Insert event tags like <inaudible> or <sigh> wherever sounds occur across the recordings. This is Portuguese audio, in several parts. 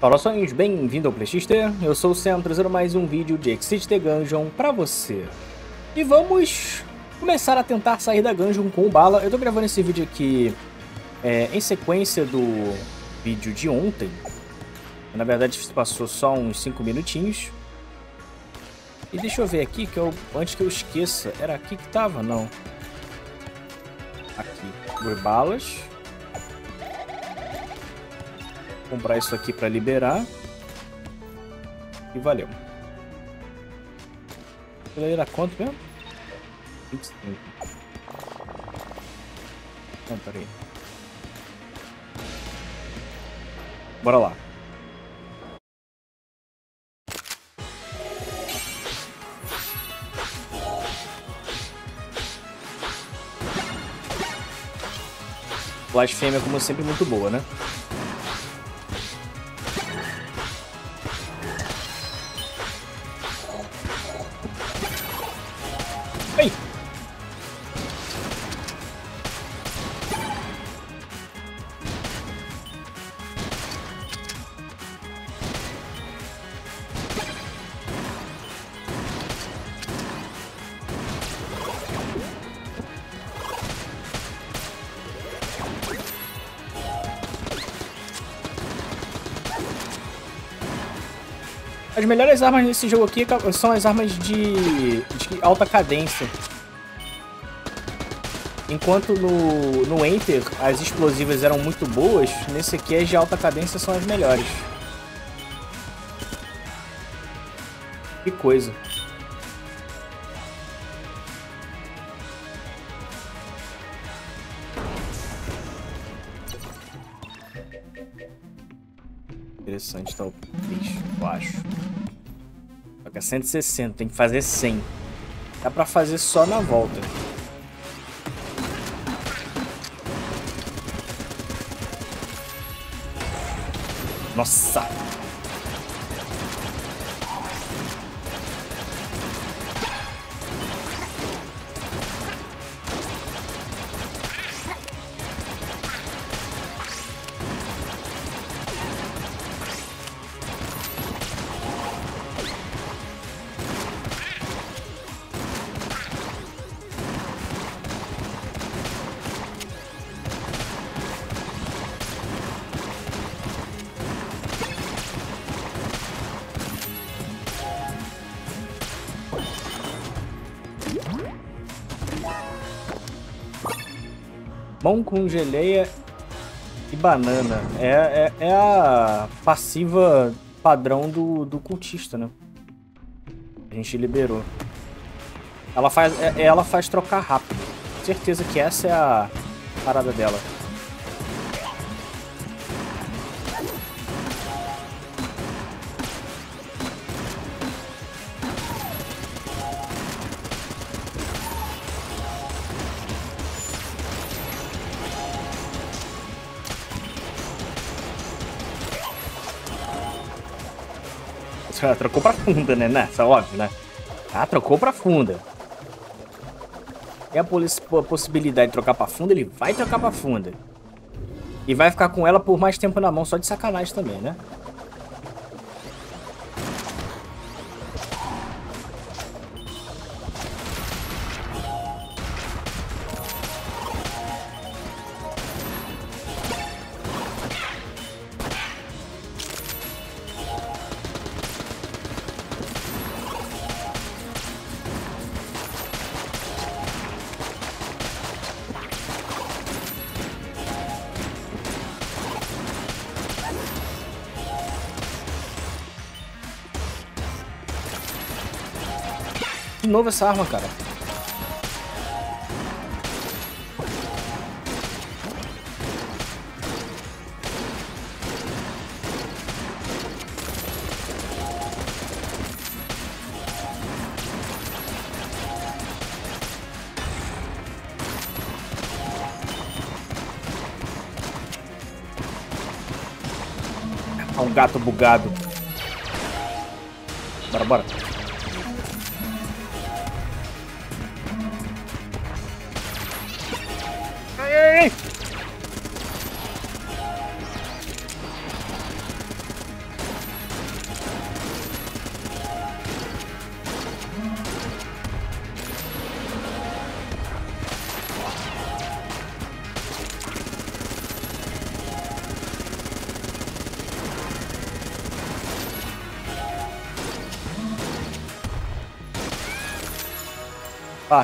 Saudações, bem-vindo ao PlayXT, eu sou o Sam, trazendo mais um vídeo de Exit the Gungeon pra você. E vamos começar a tentar sair da Gungeon com Bala. Eu tô gravando esse vídeo aqui é, em sequência do vídeo de ontem. Na verdade, passou só uns 5 minutinhos. E deixa eu ver aqui, que eu, antes que eu esqueça, era aqui que tava? Não. Aqui, por balas comprar isso aqui para liberar. E valeu. Ele era quanto mesmo? 25. Não, peraí. Bora lá. Blasfêmia, como sempre, muito boa, né? Melhores armas nesse jogo aqui são as armas de, de alta cadência. Enquanto no, no Enter as explosivas eram muito boas, nesse aqui as de alta cadência são as melhores. Que coisa. Interessante tá o bicho, eu acho. Só que é 160, tem que fazer 100. Dá pra fazer só na volta. Nossa! Mão com geleia e banana. É, é, é a passiva padrão do, do cultista, né? A gente liberou. Ela faz, é, ela faz trocar rápido. Certeza que essa é a parada dela. Trocou pra funda, né? Nessa, óbvio, né? Ah, trocou pra funda. E a possibilidade de trocar pra funda, ele vai trocar pra funda. E vai ficar com ela por mais tempo na mão, só de sacanagem também, né? Novo essa arma, cara. É um gato bugado. Bora, bora.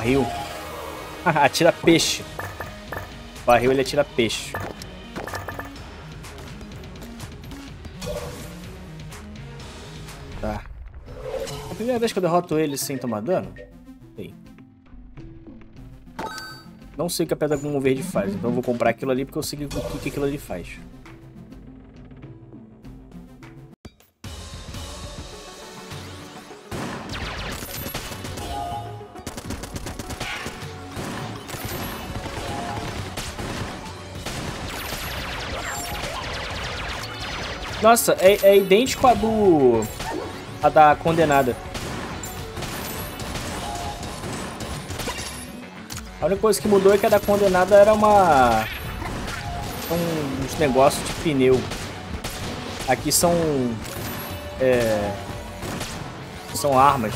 Barril. <laughs> atira peixe. Barril ele atira peixe. Tá. É a primeira vez que eu derroto ele sem tomar dano? Não sei o que a pedra comum verde faz, então eu vou comprar aquilo ali porque eu sei o que aquilo ali faz. Nossa, é, é idêntico a do... A da condenada. A única coisa que mudou é que a da condenada era uma... Um, uns negócios de pneu. Aqui são... É... São armas.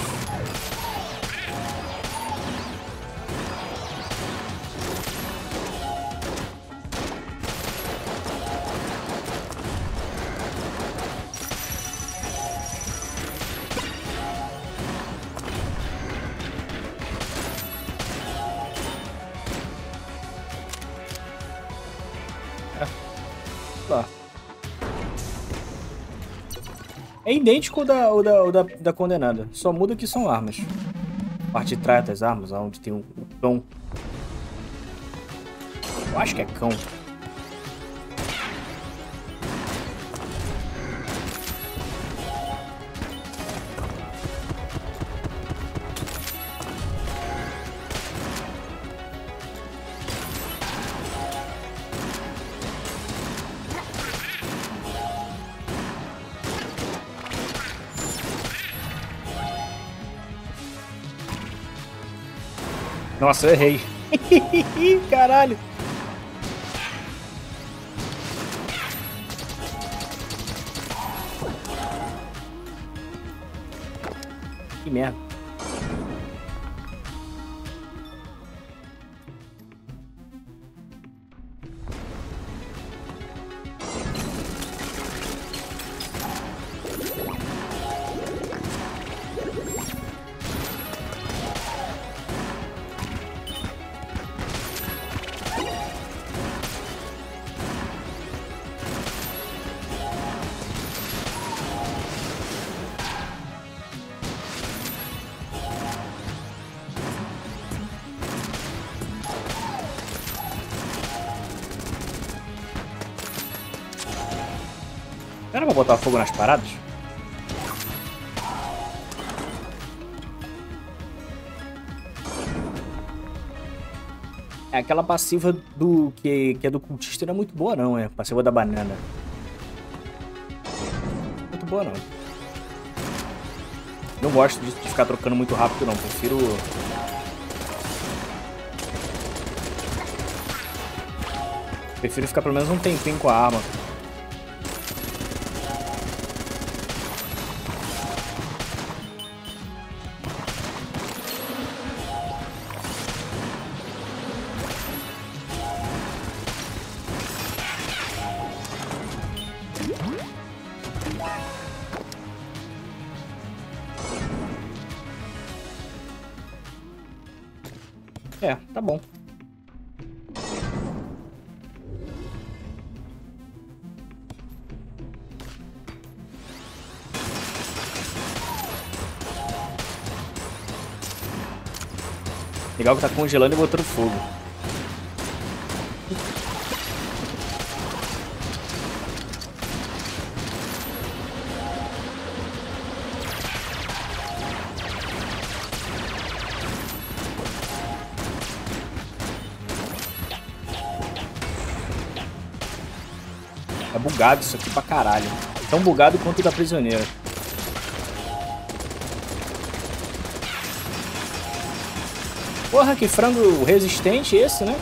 É idêntico da, o da, o da, da condenada. Só muda que são armas. A parte de trás das armas, onde tem o cão. Eu acho que é cão. Nossa, eu errei. <laughs> Caralho. Que merda. Botar fogo nas paradas? É, aquela passiva do que, que é do cultista não é muito boa não, é. Passiva da banana. Muito boa não. Não gosto de, de ficar trocando muito rápido não, prefiro... Prefiro ficar pelo menos um tempinho com a arma. Legal que tá congelando e botando fogo. É bugado isso aqui pra caralho. Tão bugado quanto o da prisioneira. Porra, que frango resistente esse, né?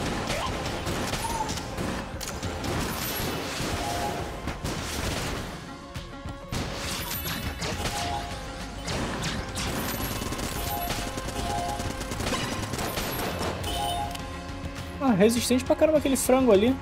Ah, resistente pra caramba aquele frango ali.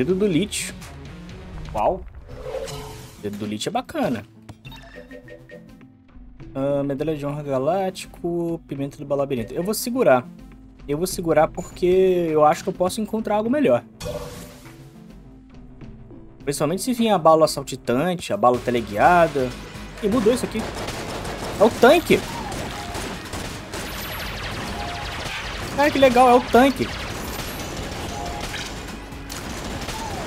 Dedo do Lich. Uau. Dedo do Lich é bacana. Uh, medalha de honra galáctico, pimenta do labirinto. Eu vou segurar. Eu vou segurar porque eu acho que eu posso encontrar algo melhor. Principalmente se vir a bala saltitante, a bala teleguiada. E mudou isso aqui. É o tanque. Ah, que legal, é o tanque.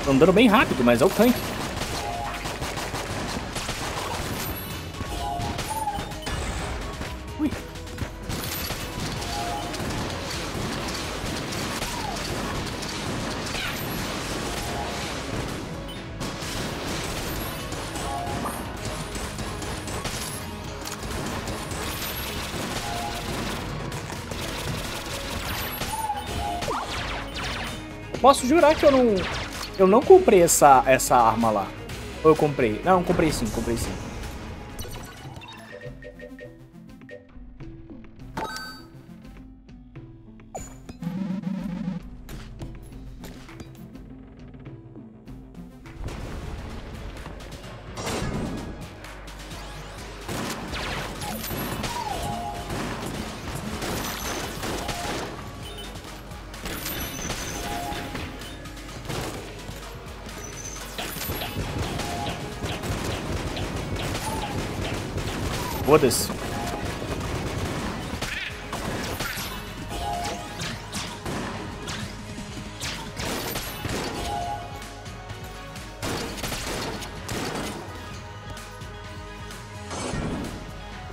Andando bem rápido, mas é o tanque. Posso jurar que eu não... Eu não comprei essa, essa arma lá. Ou eu comprei? Não, comprei sim, comprei sim. Foda-se.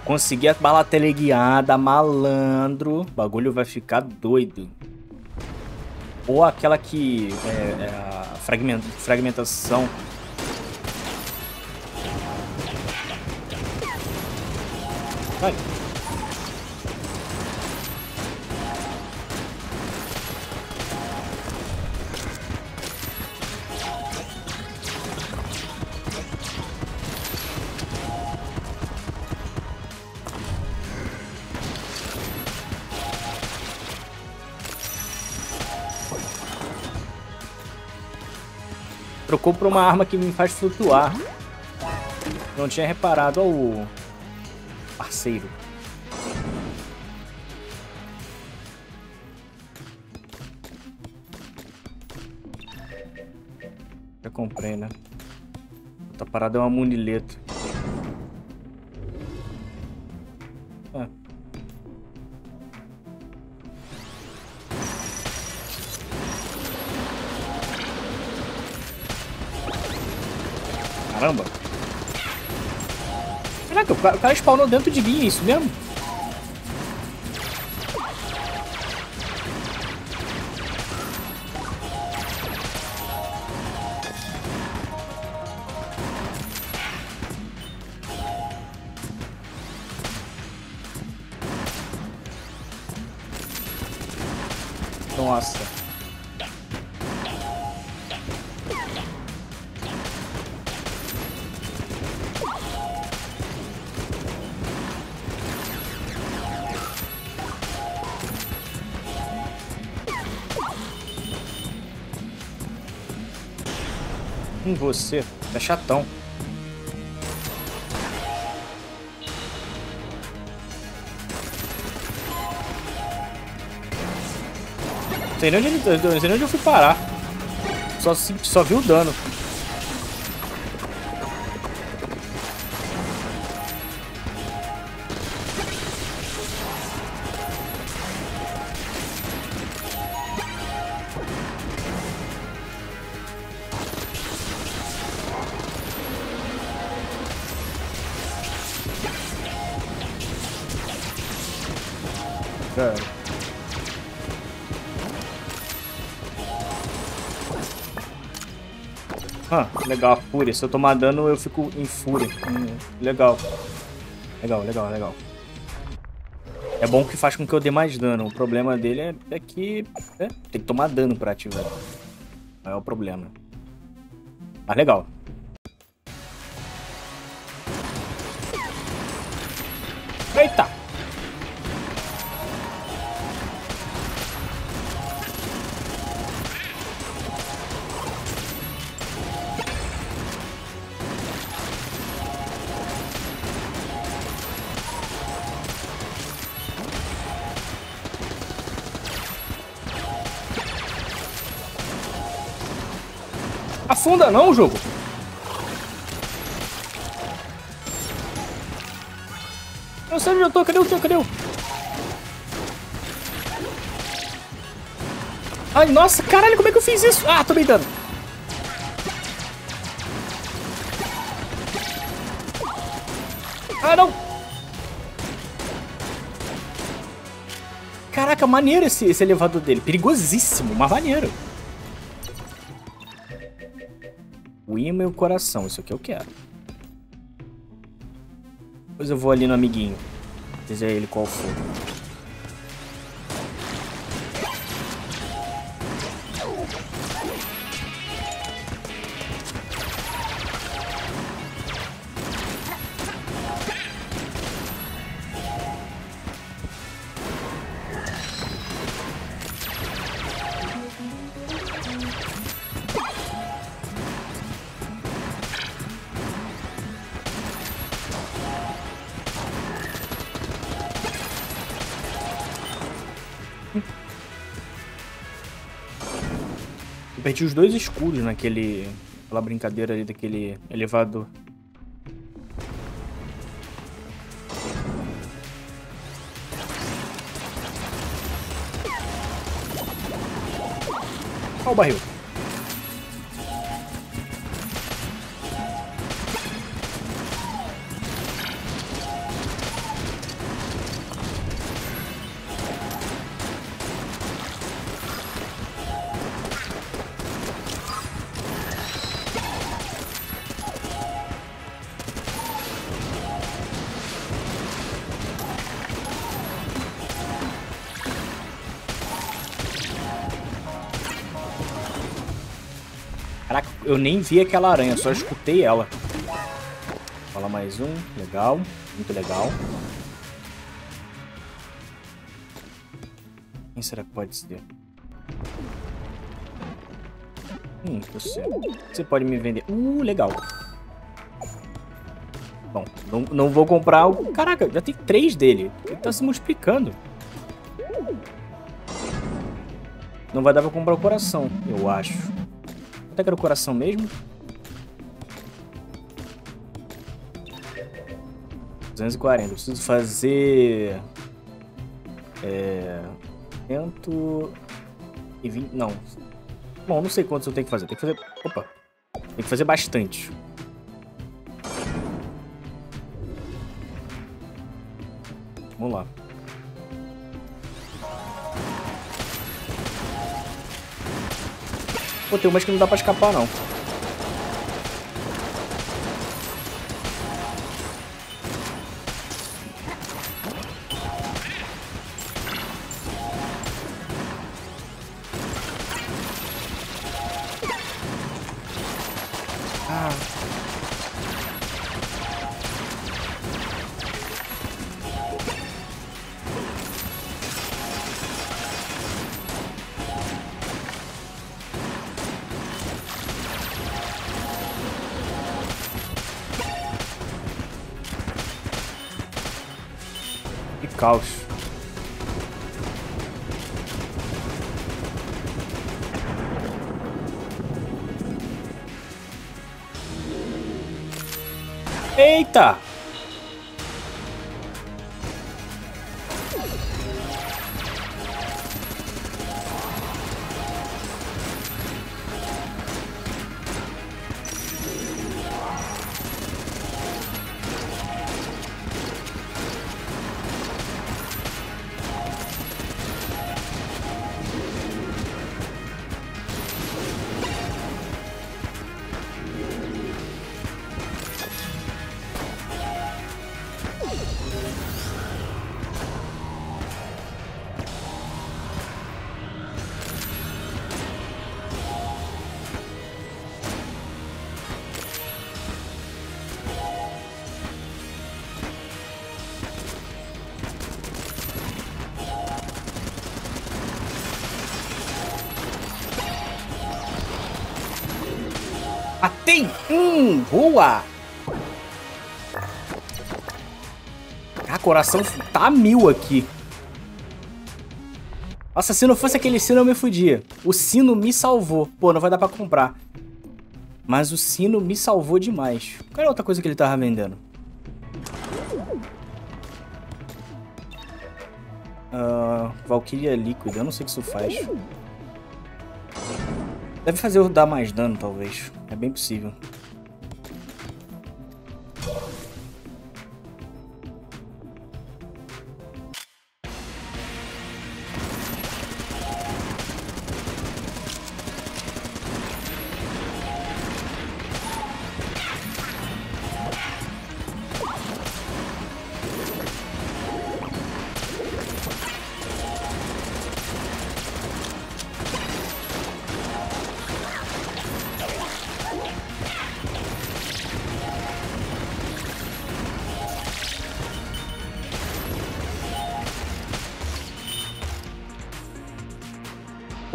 Consegui a bala teleguiada, malandro. O bagulho vai ficar doido. Ou aquela que é, é a fragmentação Trocou por uma arma que me faz flutuar. Não tinha reparado ao parceiro. Já comprei, né? Outra parada é uma munileto. Cara, o cara spawnou dentro de mim, é isso mesmo? Nossa. Com você. É chatão. Não sei nem onde, onde eu fui parar. Só, só vi o dano. Ah, legal, fúria. Se eu tomar dano, eu fico em fúria. Hum, legal. Legal, legal, legal. É bom que faz com que eu dê mais dano. O problema dele é, é que é, tem que tomar dano pra ativar. Não é o problema. Mas legal. Eita! Afunda não, jogo. Eu sei onde eu tô. Cadê o teu? Cadê o... Ai, nossa, caralho, como é que eu fiz isso? Ah, tô dando. Ah, não. Caraca, maneiro esse, esse elevador dele. Perigosíssimo, mas maneiro. E o coração. Isso aqui eu quero. Depois eu vou ali no amiguinho. Dizer ele qual for. Perdi os dois escudos naquele... Aquela brincadeira ali daquele elevador. Olha o barril. Eu nem vi aquela aranha, só escutei ela. Fala mais um, legal, muito legal. Quem será que pode ser? Hum, você. Você pode me vender. Uh, legal. Bom, não, não vou comprar o... Caraca, já tem três dele. Ele tá se multiplicando. Não vai dar pra comprar o coração, eu acho. Até que era o coração mesmo. 240. Eu preciso fazer... É... 120... Não. Bom, não sei quantos eu tenho que fazer. Tem que fazer... Opa. Tem que fazer bastante. Vamos lá. Pô, tem umas que não dá pra escapar, não. Caos. Eita! Matei! Hum, boa! Ah, coração tá mil aqui. Nossa, se não fosse aquele sino eu me fudia. O sino me salvou. Pô, não vai dar pra comprar. Mas o sino me salvou demais. Qual é a outra coisa que ele tava vendendo? Uh, Valkyria líquida, eu não sei o que isso faz. Deve fazer eu dar mais dano, talvez. É bem possível.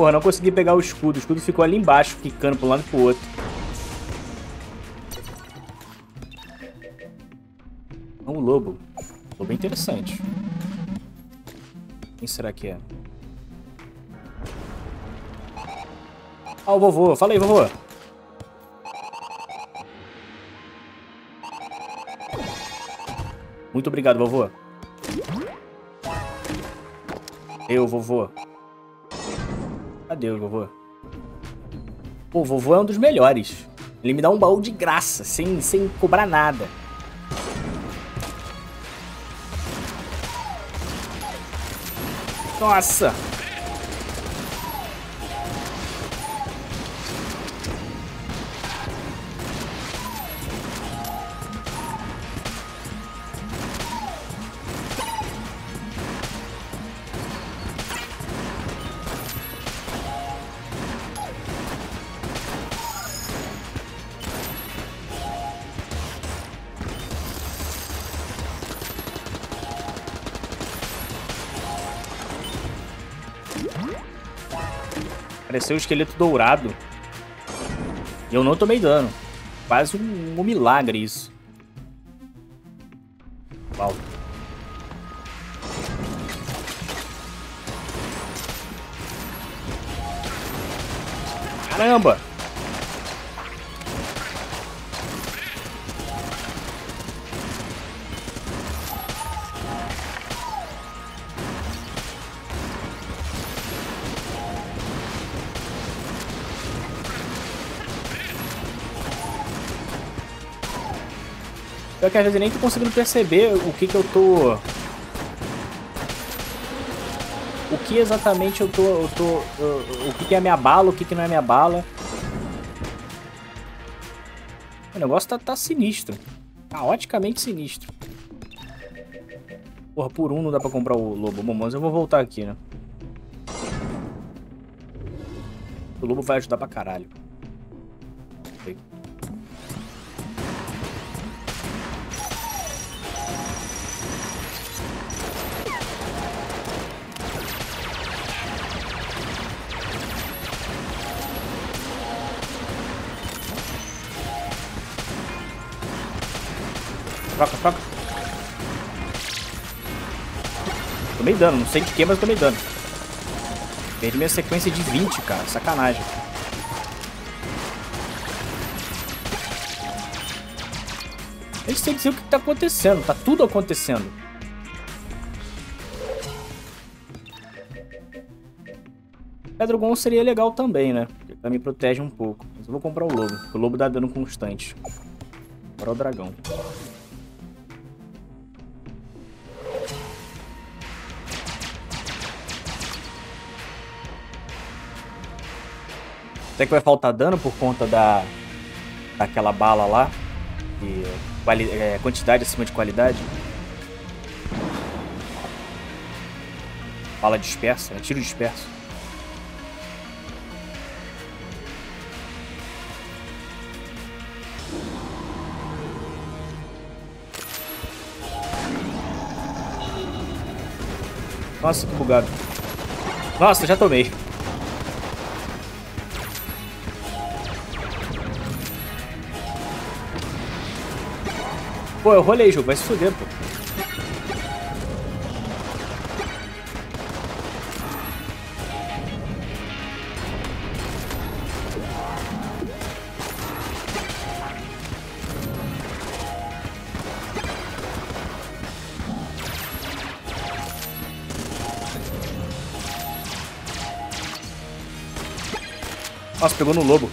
Porra, não consegui pegar o escudo. O escudo ficou ali embaixo, quicando pra um lado e pro outro. É um lobo. Lobo interessante. Quem será que é? Ah, o vovô. Fala aí, vovô. Muito obrigado, vovô. Eu, vovô. O vovô? Pô, o vovô é um dos melhores. Ele me dá um baú de graça, sem, sem cobrar nada. Nossa! Apareceu um esqueleto dourado. E eu não tomei dano. Quase um, um milagre isso. Uau. Caramba! Pior que às vezes eu nem tô conseguindo perceber o que que eu tô... O que exatamente eu tô... Eu tô o que que é minha bala, o que que não é minha bala. O negócio tá, tá sinistro. Caoticamente sinistro. Porra, por um não dá pra comprar o lobo. Bom, mas eu vou voltar aqui, né? O lobo vai ajudar pra caralho. Troca, troca. Tomei dano, não sei de que, mas tomei dano. Perdi minha sequência de 20, cara. Sacanagem. Têm que dizer o que tá acontecendo. Tá tudo acontecendo. Pedrogon seria legal também, né? Porque também protege um pouco. Mas eu vou comprar o lobo. O lobo dá dano constante. Para o dragão. Será que vai faltar dano por conta da daquela bala lá? E quali, é, quantidade acima de qualidade? Bala dispersa, né? tiro disperso. Nossa, que bugado. Nossa, já tomei. Pô, eu rolei, jogo, vai se fuder, pô. Nossa, pegou no lobo.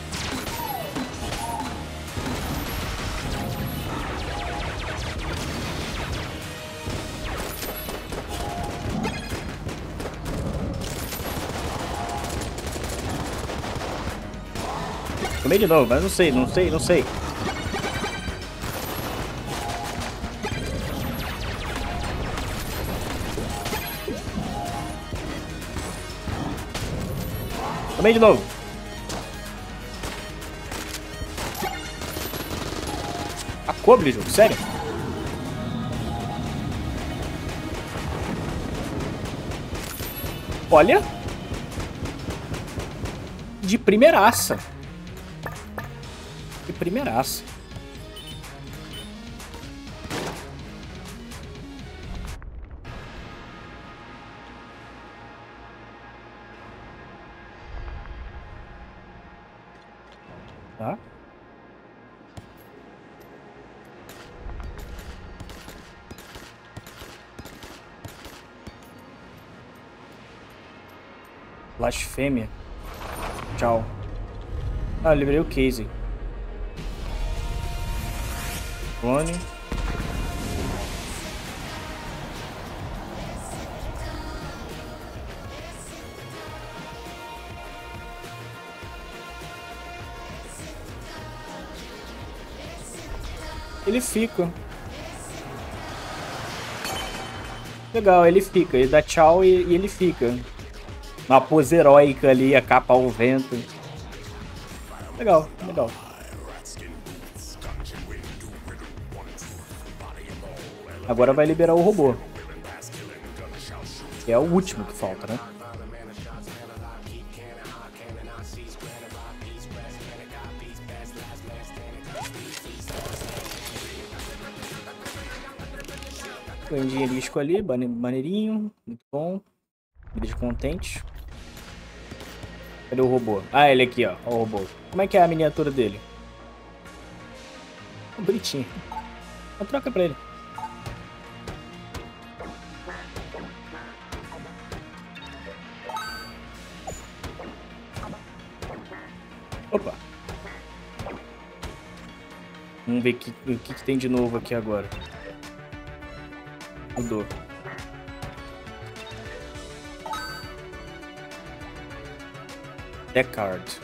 Tomei de novo, mas não sei, não sei, não sei. Tomei de novo. A cobre, jogo, sério? Olha. De primeiraça. De primeiraça. Tá? Blasfêmia. Tchau. Ah, livrei o Casey. Clone. Ele fica. Legal, ele fica. Ele dá tchau e, e ele fica. Uma pose heróica ali, a capa ao vento. Legal, legal. Agora vai liberar o robô. Que é o último que falta, né? Põe um ali, maneirinho, muito bom. Vida contente. Cadê o robô? Ah, ele aqui, ó, o robô. Como é que é a miniatura dele? bonitinho. Então, troca pra ele. Vamos ver o que, que, que tem de novo aqui agora. Mudou. Deckard.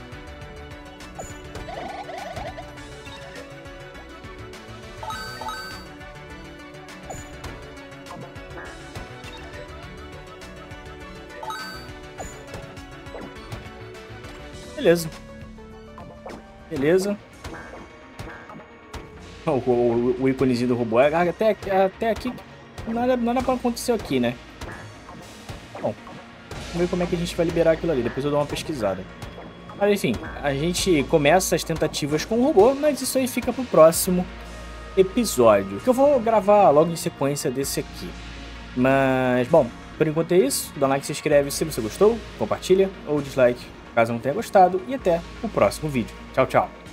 Beleza. Beleza. <laughs> O, o, o íconezinho do robô. Até, até aqui nada, nada aconteceu aqui, né? Bom, vamos ver como é que a gente vai liberar aquilo ali. Depois eu dou uma pesquisada. Mas enfim, a gente começa as tentativas com o robô, mas isso aí fica pro próximo episódio. Que eu vou gravar logo em sequência desse aqui. Mas, bom, por enquanto é isso. Dá um like, se inscreve se você gostou, compartilha ou dislike caso não tenha gostado. E até o próximo vídeo. Tchau, tchau.